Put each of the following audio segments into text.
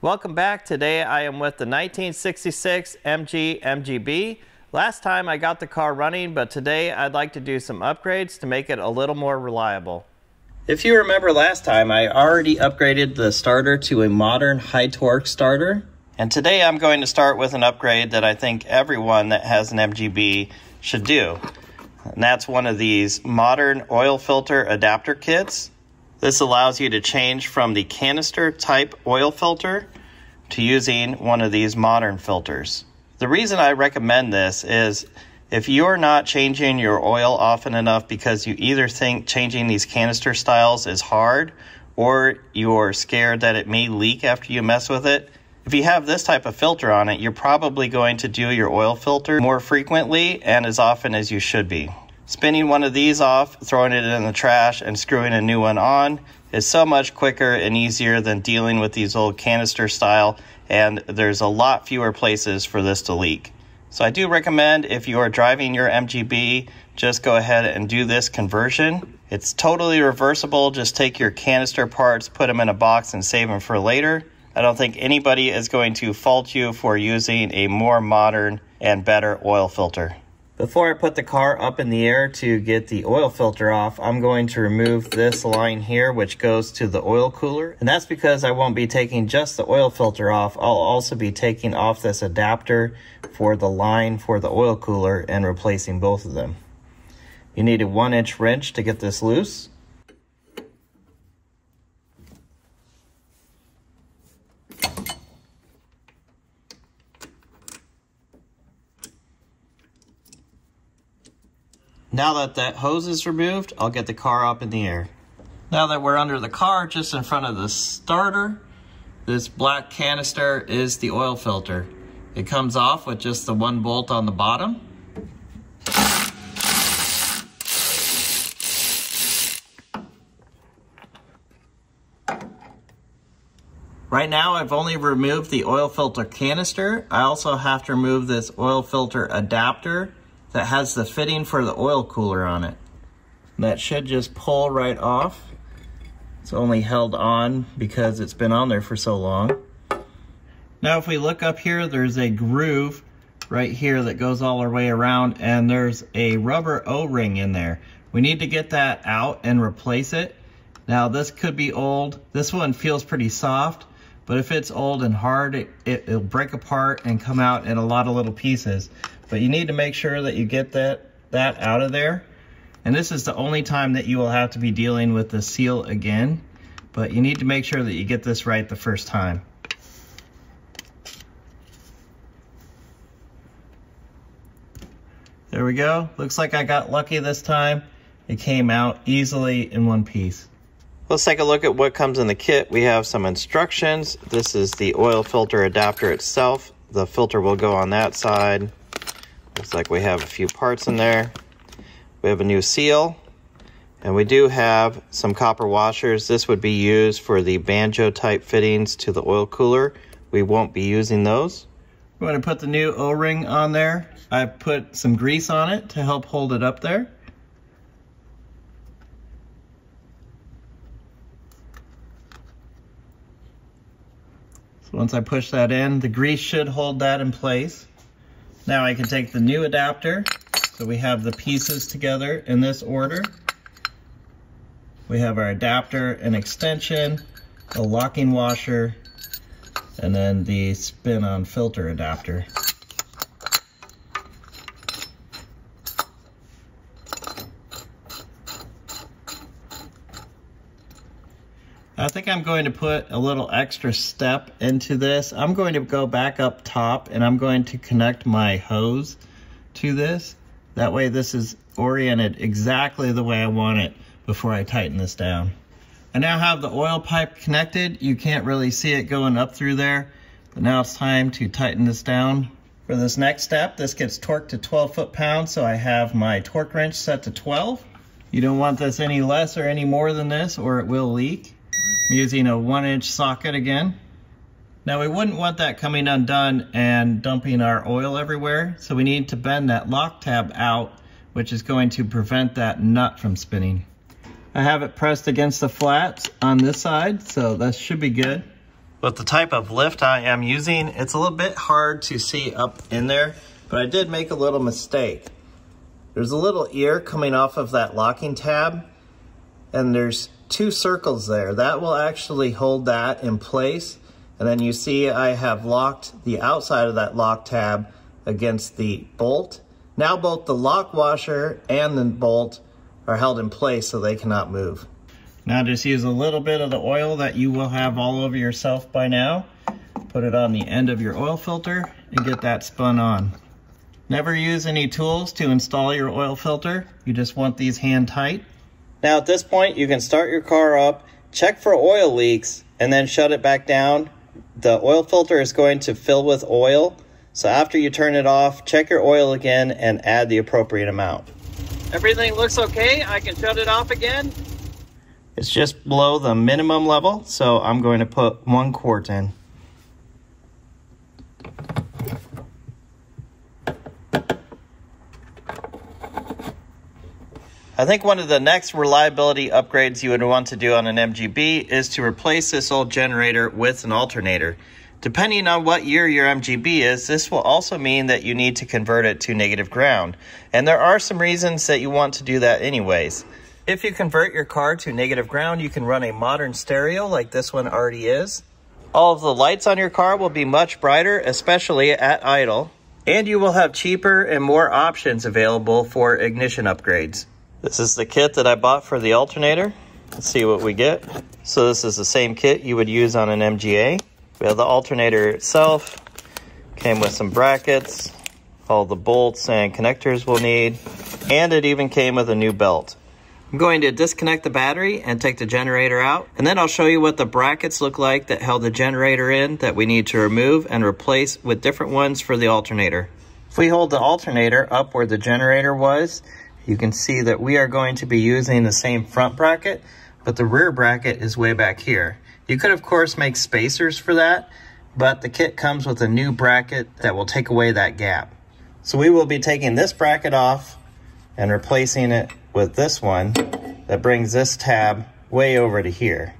Welcome back. Today I am with the 1966 MG MGB. Last time I got the car running, but today I'd like to do some upgrades to make it a little more reliable. If you remember last time, I already upgraded the starter to a modern high torque starter. And today I'm going to start with an upgrade that I think everyone that has an MGB should do. And that's one of these modern oil filter adapter kits. This allows you to change from the canister type oil filter to using one of these modern filters. The reason I recommend this is if you're not changing your oil often enough because you either think changing these canister styles is hard or you're scared that it may leak after you mess with it, if you have this type of filter on it, you're probably going to do your oil filter more frequently and as often as you should be. Spinning one of these off, throwing it in the trash, and screwing a new one on is so much quicker and easier than dealing with these old canister style, and there's a lot fewer places for this to leak. So I do recommend if you are driving your MGB, just go ahead and do this conversion. It's totally reversible. Just take your canister parts, put them in a box, and save them for later. I don't think anybody is going to fault you for using a more modern and better oil filter. Before I put the car up in the air to get the oil filter off, I'm going to remove this line here, which goes to the oil cooler. And that's because I won't be taking just the oil filter off. I'll also be taking off this adapter for the line for the oil cooler and replacing both of them. You need a one inch wrench to get this loose. Now that that hose is removed, I'll get the car up in the air. Now that we're under the car, just in front of the starter, this black canister is the oil filter. It comes off with just the one bolt on the bottom. Right now I've only removed the oil filter canister. I also have to remove this oil filter adapter that has the fitting for the oil cooler on it. That should just pull right off. It's only held on because it's been on there for so long. Now if we look up here, there's a groove right here that goes all our way around and there's a rubber O-ring in there. We need to get that out and replace it. Now this could be old. This one feels pretty soft, but if it's old and hard, it, it, will break apart and come out in a lot of little pieces. But you need to make sure that you get that, that out of there. And this is the only time that you will have to be dealing with the seal again. But you need to make sure that you get this right the first time. There we go. Looks like I got lucky this time. It came out easily in one piece. Let's take a look at what comes in the kit. We have some instructions. This is the oil filter adapter itself. The filter will go on that side. Looks like we have a few parts in there. We have a new seal. And we do have some copper washers. This would be used for the banjo type fittings to the oil cooler. We won't be using those. We're going to put the new O-ring on there. I put some grease on it to help hold it up there. So once I push that in, the grease should hold that in place. Now I can take the new adapter. So we have the pieces together in this order. We have our adapter and extension, a locking washer, and then the spin-on filter adapter. I think I'm going to put a little extra step into this. I'm going to go back up top and I'm going to connect my hose to this. That way this is oriented exactly the way I want it before I tighten this down. I now have the oil pipe connected. You can't really see it going up through there, but now it's time to tighten this down. For this next step, this gets torqued to 12 foot-pounds, so I have my torque wrench set to 12. You don't want this any less or any more than this or it will leak. I'm using a one inch socket again. Now we wouldn't want that coming undone and dumping our oil everywhere, so we need to bend that lock tab out, which is going to prevent that nut from spinning. I have it pressed against the flats on this side, so that should be good. With the type of lift I am using, it's a little bit hard to see up in there, but I did make a little mistake. There's a little ear coming off of that locking tab, and there's two circles there. That will actually hold that in place. And then you see I have locked the outside of that lock tab against the bolt. Now both the lock washer and the bolt are held in place so they cannot move. Now just use a little bit of the oil that you will have all over yourself by now. Put it on the end of your oil filter and get that spun on. Never use any tools to install your oil filter. You just want these hand tight. Now at this point, you can start your car up, check for oil leaks, and then shut it back down. The oil filter is going to fill with oil. So after you turn it off, check your oil again and add the appropriate amount. Everything looks okay. I can shut it off again. It's just below the minimum level, so I'm going to put one quart in. I think one of the next reliability upgrades you would want to do on an MGB is to replace this old generator with an alternator. Depending on what year your MGB is, this will also mean that you need to convert it to negative ground. And there are some reasons that you want to do that anyways. If you convert your car to negative ground, you can run a modern stereo like this one already is. All of the lights on your car will be much brighter, especially at idle. And you will have cheaper and more options available for ignition upgrades. This is the kit that I bought for the alternator. Let's see what we get. So this is the same kit you would use on an MGA. We have the alternator itself. Came with some brackets, all the bolts and connectors we'll need, and it even came with a new belt. I'm going to disconnect the battery and take the generator out, and then I'll show you what the brackets look like that held the generator in that we need to remove and replace with different ones for the alternator. If we hold the alternator up where the generator was, you can see that we are going to be using the same front bracket, but the rear bracket is way back here. You could of course make spacers for that, but the kit comes with a new bracket that will take away that gap. So we will be taking this bracket off and replacing it with this one that brings this tab way over to here.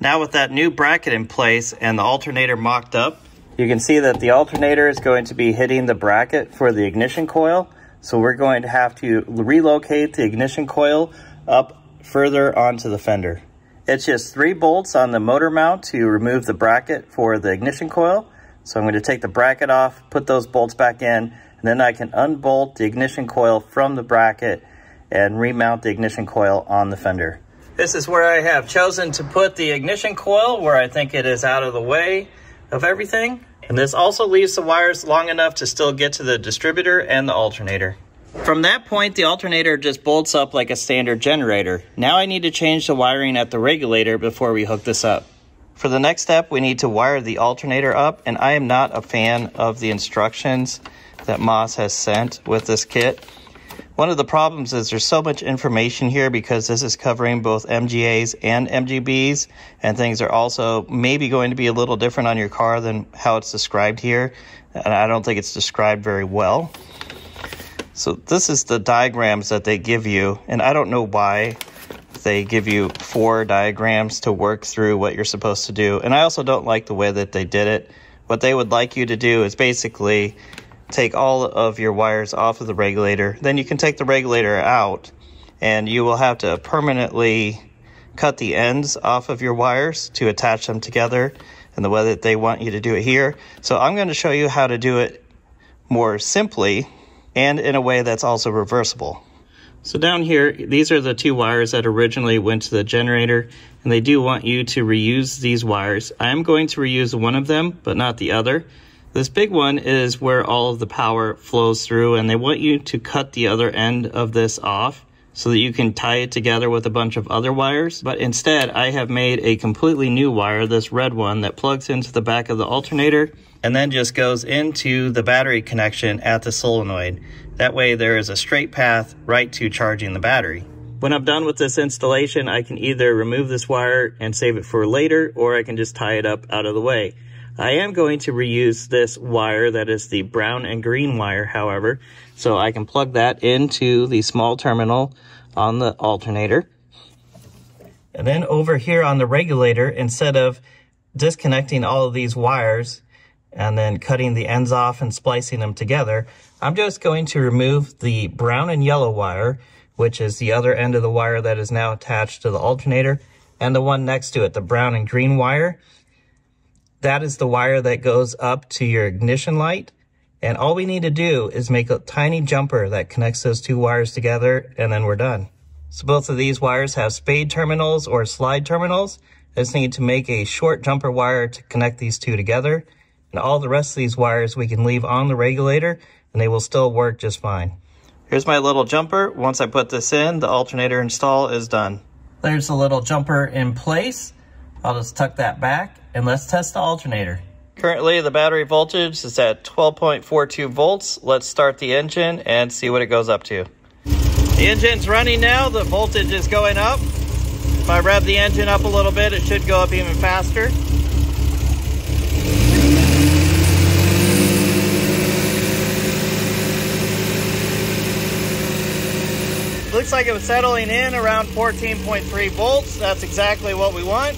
Now with that new bracket in place and the alternator mocked up, you can see that the alternator is going to be hitting the bracket for the ignition coil. So we're going to have to relocate the ignition coil up further onto the fender. It's just three bolts on the motor mount to remove the bracket for the ignition coil. So I'm going to take the bracket off, put those bolts back in, and then I can unbolt the ignition coil from the bracket and remount the ignition coil on the fender. This is where I have chosen to put the ignition coil where I think it is out of the way of everything. And this also leaves the wires long enough to still get to the distributor and the alternator. From that point, the alternator just bolts up like a standard generator. Now I need to change the wiring at the regulator before we hook this up. For the next step, we need to wire the alternator up, and I am not a fan of the instructions that Moss has sent with this kit. One of the problems is there's so much information here because this is covering both MGAs and MGBs, and things are also maybe going to be a little different on your car than how it's described here, and I don't think it's described very well. So this is the diagrams that they give you, and I don't know why they give you four diagrams to work through what you're supposed to do. And I also don't like the way that they did it. What they would like you to do is basically take all of your wires off of the regulator. Then you can take the regulator out and you will have to permanently cut the ends off of your wires to attach them together in the way that they want you to do it here. So I'm going to show you how to do it more simply and in a way that's also reversible. So down here, these are the two wires that originally went to the generator, and they do want you to reuse these wires. I am going to reuse one of them, but not the other. This big one is where all of the power flows through and they want you to cut the other end of this off so that you can tie it together with a bunch of other wires. But instead, I have made a completely new wire, this red one, that plugs into the back of the alternator and then just goes into the battery connection at the solenoid. That way there is a straight path right to charging the battery. When I'm done with this installation, I can either remove this wire and save it for later, or I can just tie it up out of the way. I am going to reuse this wire that is the brown and green wire, however, so I can plug that into the small terminal on the alternator. And then over here on the regulator, instead of disconnecting all of these wires and then cutting the ends off and splicing them together, I'm just going to remove the brown and yellow wire, which is the other end of the wire that is now attached to the alternator, and the one next to it, the brown and green wire. That is the wire that goes up to your ignition light. And all we need to do is make a tiny jumper that connects those two wires together, and then we're done. So both of these wires have spade terminals or slide terminals. I just need to make a short jumper wire to connect these two together. And all the rest of these wires we can leave on the regulator and they will still work just fine. Here's my little jumper. Once I put this in, the alternator install is done. There's the little jumper in place. I'll just tuck that back and let's test the alternator. Currently the battery voltage is at 12.42 volts. Let's start the engine and see what it goes up to. The engine's running now, the voltage is going up. If I rev the engine up a little bit, it should go up even faster. Looks like it was settling in around 14.3 volts. That's exactly what we want.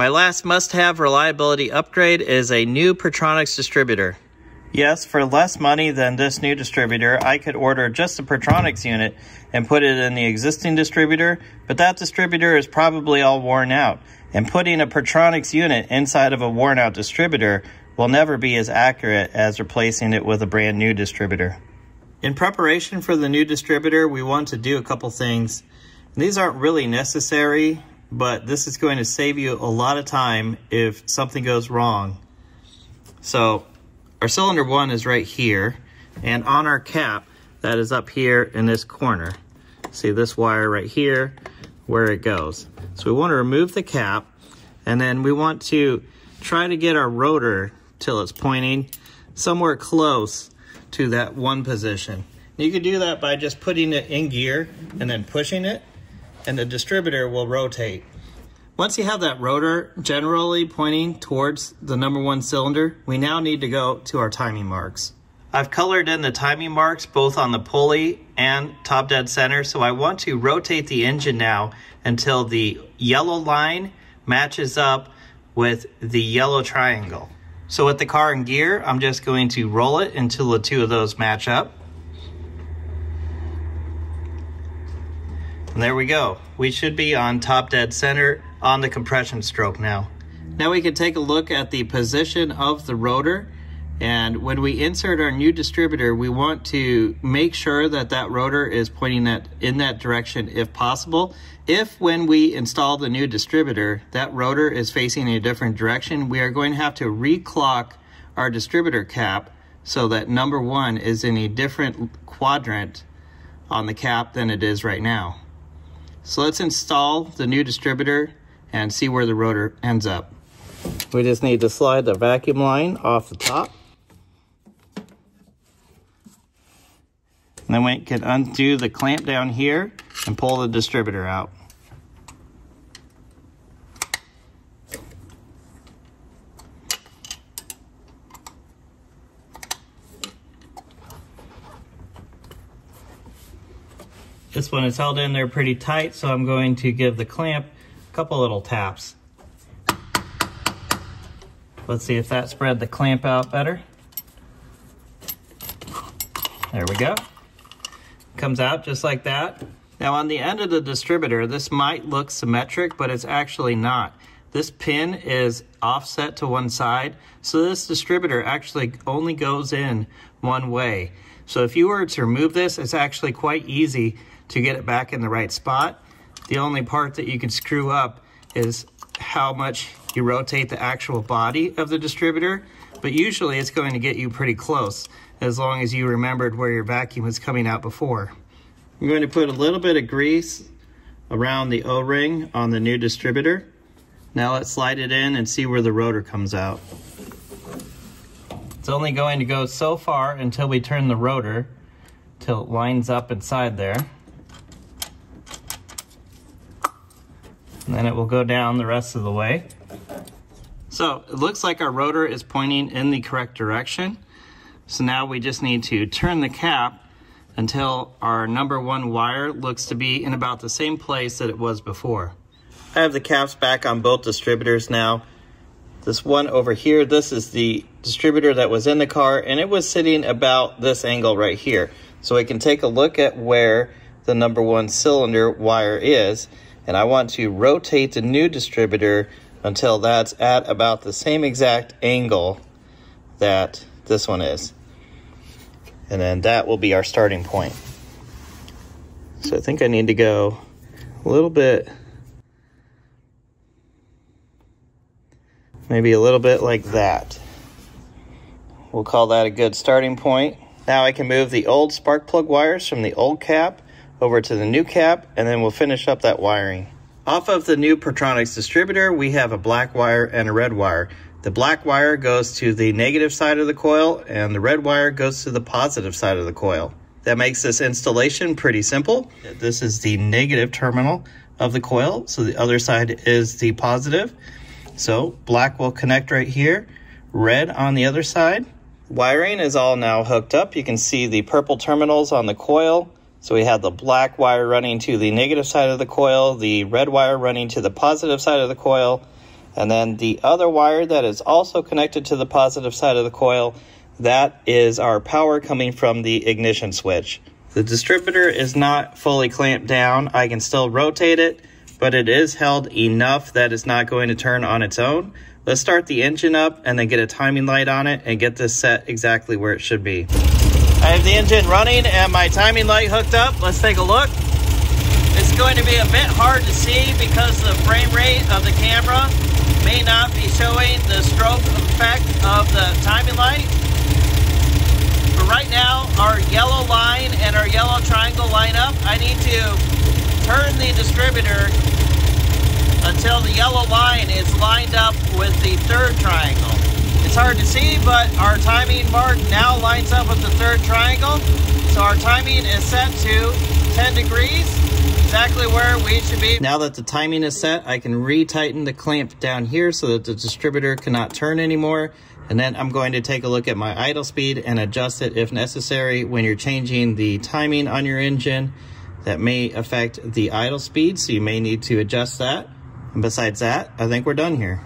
My last must-have reliability upgrade is a new Pertronix distributor. Yes, for less money than this new distributor, I could order just a Pertronix unit and put it in the existing distributor, but that distributor is probably all worn out. And putting a Pertronix unit inside of a worn out distributor will never be as accurate as replacing it with a brand new distributor. In preparation for the new distributor, we want to do a couple things. These aren't really necessary, but this is going to save you a lot of time if something goes wrong. So our cylinder one is right here, and on our cap, that is up here in this corner. See this wire right here, where it goes. So we want to remove the cap, and then we want to try to get our rotor till it's pointing somewhere close to that one position. You can do that by just putting it in gear and then pushing it, and the distributor will rotate. Once you have that rotor generally pointing towards the number one cylinder, we now need to go to our timing marks. I've colored in the timing marks both on the pulley and top dead center, so I want to rotate the engine now until the yellow line matches up with the yellow triangle. So with the car in gear, I'm just going to roll it until the two of those match up. And there we go. We should be on top dead center on the compression stroke now. Now we can take a look at the position of the rotor and when we insert our new distributor, we want to make sure that that rotor is pointing that in that direction if possible. If when we install the new distributor, that rotor is facing a different direction, we are going to have to reclock our distributor cap so that number one is in a different quadrant on the cap than it is right now. So let's install the new distributor and see where the rotor ends up. We just need to slide the vacuum line off the top. And then we can undo the clamp down here and pull the distributor out. This one is held in there pretty tight, so I'm going to give the clamp a couple little taps. Let's see if that spread the clamp out better. There we go. Comes out just like that. Now on the end of the distributor, this might look symmetric, but it's actually not. This pin is offset to one side, so this distributor actually only goes in one way. So if you were to remove this, it's actually quite easy to get it back in the right spot. The only part that you can screw up is how much you rotate the actual body of the distributor, but usually it's going to get you pretty close as long as you remembered where your vacuum was coming out before. I'm going to put a little bit of grease around the O-ring on the new distributor. Now let's slide it in and see where the rotor comes out. It's only going to go so far until we turn the rotor till it lines up inside there. And then it will go down the rest of the way. So it looks like our rotor is pointing in the correct direction. So now we just need to turn the cap until our number one wire looks to be in about the same place that it was before. I have the caps back on both distributors now. This one over here, this is the distributor that was in the car and it was sitting about this angle right here. So we can take a look at where the number one cylinder wire is. And I want to rotate the new distributor until that's at about the same exact angle that this one is. And then that will be our starting point. So I think I need to go a little bit maybe a little bit like that. We'll call that a good starting point. Now I can move the old spark plug wires from the old cap over to the new cap, and then we'll finish up that wiring. Off of the new Pertronix distributor, we have a black wire and a red wire. The black wire goes to the negative side of the coil, and the red wire goes to the positive side of the coil. That makes this installation pretty simple. This is the negative terminal of the coil, so the other side is the positive. So black will connect right here, red on the other side. Wiring is all now hooked up. You can see the purple terminals on the coil. So we have the black wire running to the negative side of the coil, the red wire running to the positive side of the coil, and then the other wire that is also connected to the positive side of the coil, that is our power coming from the ignition switch. The distributor is not fully clamped down. I can still rotate it but it is held enough that it's not going to turn on its own. Let's start the engine up and then get a timing light on it and get this set exactly where it should be. I have the engine running and my timing light hooked up. Let's take a look. It's going to be a bit hard to see because the frame rate of the camera may not be showing the strobe effect of the timing light. But right now, our yellow line and our yellow triangle line up. I need to turn the distributor until the yellow line is lined up with the third triangle. It's hard to see, but our timing mark now lines up with the third triangle. So our timing is set to 10 degrees, exactly where we should be. Now that the timing is set, I can retighten the clamp down here so that the distributor cannot turn anymore. And then I'm going to take a look at my idle speed and adjust it if necessary when you're changing the timing on your engine. That may affect the idle speed, so you may need to adjust that. And besides that, I think we're done here.